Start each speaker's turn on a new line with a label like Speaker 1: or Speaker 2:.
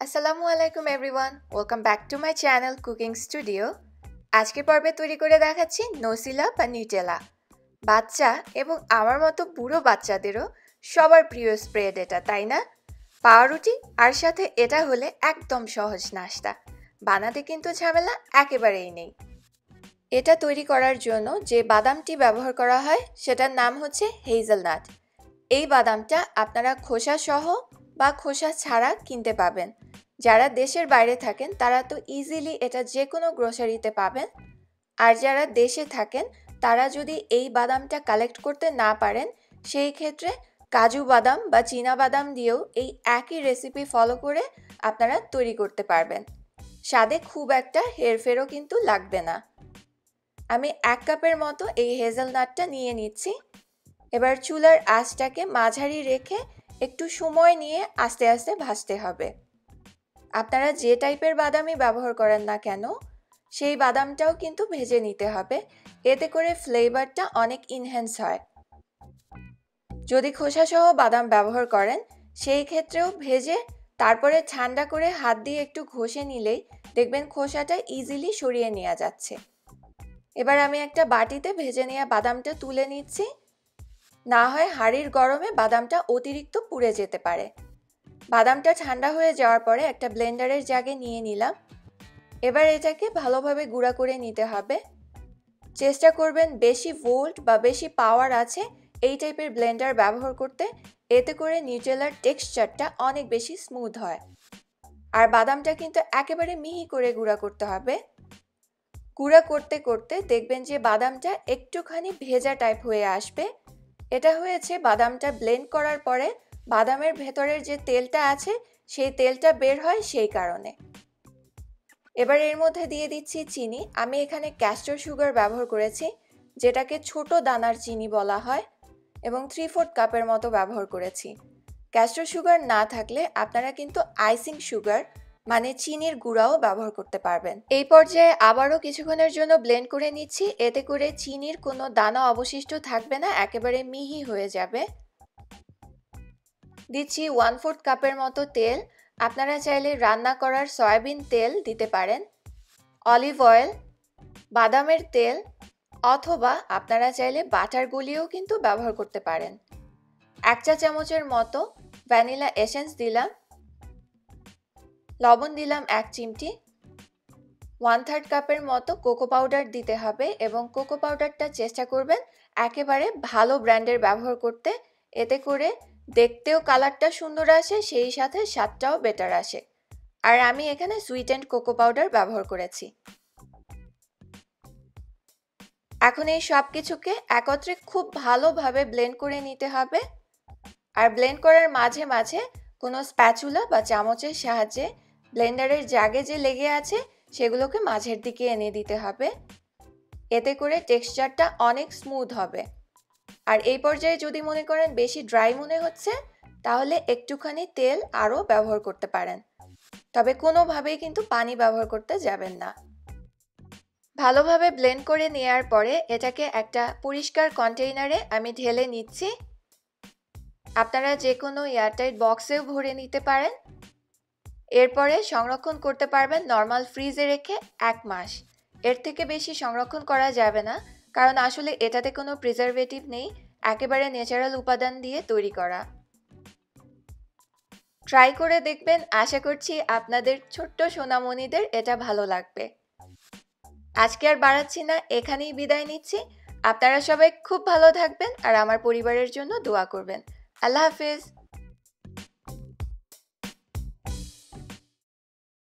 Speaker 1: আসসালামু আলাইকুম everyone welcome back to my channel cooking studio আজকের পর্বে তৈরি করে দেখাচ্ছি নসিলা বা নিউটেলা বাচ্চা এবং আমার মতো বুড়ো বাচ্চাদেরও সবার প্রিয় স্প্রেড এটা, তাই না? পাউরুটি আর সাথে এটা হলে একদম সহজ নাস্তা। বানাতে কিন্তু ঝামেলা একেবারেই নেই। এটা তৈরি করার জন্য যে বাদামটি ব্যবহার করা হয়, সেটার নাম হচ্ছে হেইজেলনাট এই বাদামটা আপনারা খোসা সহ বা খোসা ছাড়া কিনতে পাবেন। যারা দেশের বাইরে থাকেন, তারা তো ইজিলি এটা যে কোনো গ্রোসারিতে পাবেন। আর যারা দেশে থাকেন, তারা যদি এই বাদামটা কালেক্ট করতে না পারেন, সেই ক্ষেত্রে কাজু বাদাম বা চীনা বাদাম দিয়েও এই একই রেসিপি ফলো করে আপনারা তৈরি করতে পারবেন। স্বাদে খুব একটা হেরফেরও কিন্তু লাগবে না। আমি এক কাপের মতো এই হেজেলনাটটা নিয়ে নিচ্ছি। এবার চুলার আঁচটাকে মাঝারি রেখে একটু সময় নিয়ে আস্তে আস্তে ভাজতে হবে। আপনারা যে টাইপের বাদামই ব্যবহার করেন না কেন, সেই বাদামটাও কিন্তু ভেজে নিতে হবে। এতে করে ফ্লেভারটা অনেক ইনহ্যান্স হয়। যদি খোসাসহ বাদাম ব্যবহার করেন, সেই ক্ষেত্রেও ভেজে তারপরে ঠান্ডা করে হাত দিয়ে একটু ঘষে নিলেই দেখবেন খোসাটা ইজিলি সরিয়ে নেওয়া যাচ্ছে। এবার আমি একটা বাটিতে ভেজে নেওয়া বাদামটা তুলে নিচ্ছি। না হয় হাড়ির গরমে বাদামটা অতিরিক্ত পুড়ে যেতে পারে। বাদামটা ঠান্ডা হয়ে যাওয়ার পরে একটা ব্লেন্ডারের জাগে নিয়ে নিলাম। এবার এটাকে ভালোভাবে গুঁড়া করে নিতে হবে। চেষ্টা করবেন বেশি ভোল্ট বা বেশি পাওয়ার আছে এই টাইপের ব্লেন্ডার ব্যবহার করতে। এতে করে নিউটেলার টেক্সচারটা অনেক বেশি স্মুথ হয়। আর বাদামটা কিন্তু একেবারে মিহি করে গুঁড়া করতে হবে। গুঁড়া করতে করতে দেখবেন যে বাদামটা একটুখানি ভেজা টাইপ হয়ে আসবে। এটা হয়েছে বাদামটা ব্লেন্ড করার পরে বাদামের ভেতরের যে তেলটা আছে, সেই তেলটা বের হয় সেই কারণে। এবার এর মধ্যে দিয়ে দিচ্ছি চিনি। আমি এখানে ক্যাস্টর সুগার ব্যবহার করেছি, যেটাকে ছোট দানার চিনি বলা হয়, এবং থ্রি ফোর্থ কাপের মতো ব্যবহার করেছি। ক্যাস্টর সুগার না থাকলে আপনারা কিন্তু আইসিং সুগার মানে চিনির গুঁড়াও ব্যবহার করতে পারবেন। এই পর্যায়ে আবারও কিছুক্ষণের জন্য ব্লেন্ড করে নিচ্ছি। এতে করে চিনির কোনো দানা অবশিষ্ট থাকবে না, একেবারে মিহি হয়ে যাবে। দিচ্ছি ওয়ান ফোর্থ কাপের মতো তেল। আপনারা চাইলে রান্না করার সয়াবিন তেল দিতে পারেন। অলিভ অয়েল বাদামের তেল, অথবা আপনারা চাইলে বাটার গুলিও কিন্তু ব্যবহার করতে পারেন। এক চা চামচের মতো ভ্যানিলা এসেন্স দিলাম। লবণ দিলাম এক চিমটি। ওয়ান থার্ড কাপের মতো কোকো পাউডার দিতে হবে এবং কোকো পাউডারটা চেষ্টা করবেন একেবারে ভালো ব্র্যান্ডের ব্যবহার করতে। এতে করে দেখতেও কালারটা সুন্দর আসে, সেই সাথে স্বাদটাও বেটার আসে। আর আমি এখানে সুইট অ্যান্ড কোকো পাউডার ব্যবহার করেছি। এখন এই সব কিছুকে একত্রে খুব ভালোভাবে ব্লেন্ড করে নিতে হবে। আর ব্লেন্ড করার মাঝে মাঝে কোনো স্প্যাচুলা বা চামচের সাহায্যে ব্লেন্ডারের জাগে যে লেগে আছে, সেগুলোকে মাঝের দিকে এনে দিতে হবে। এতে করে টেক্সচারটা অনেক স্মুথ হবে। আর এই পর্যায়ে যদি মনে করেন বেশি ড্রাই মনে হচ্ছে, তাহলে একটুখানি তেল আরও ব্যবহার করতে পারেন। তবে কোনোভাবেই কিন্তু পানি ব্যবহার করতে যাবেন না। ভালোভাবে ব্লেন্ড করে নেওয়ার পরে এটাকে একটা পরিষ্কার কন্টেইনারে আমি ঢেলে নিচ্ছি। আপনারা যে কোনো এয়ারটাইট বক্সেও ভরে নিতে পারেন। এরপরে সংরক্ষণ করতে পারবেন নর্মাল ফ্রিজে রেখে এক মাস। এর থেকে বেশি সংরক্ষণ করা যাবে না। কারণ আসলে এটাতে কোনো প্রিজারভেটিভ নেই, একেবারে ন্যাচারাল উপাদান দিয়ে তৈরি করা। ট্রাই করে দেখবেন, আশা করছি আপনাদের ছোট্ট সোনামণিদের এটা ভালো লাগবে। আজকে আর বাড়াচ্ছি না, এখানেই বিদায় নিচ্ছি। আপনারা সবাই খুব ভালো থাকবেন আর আমার পরিবারের জন্য দোয়া করবেন। আল্লাহ হাফিজ।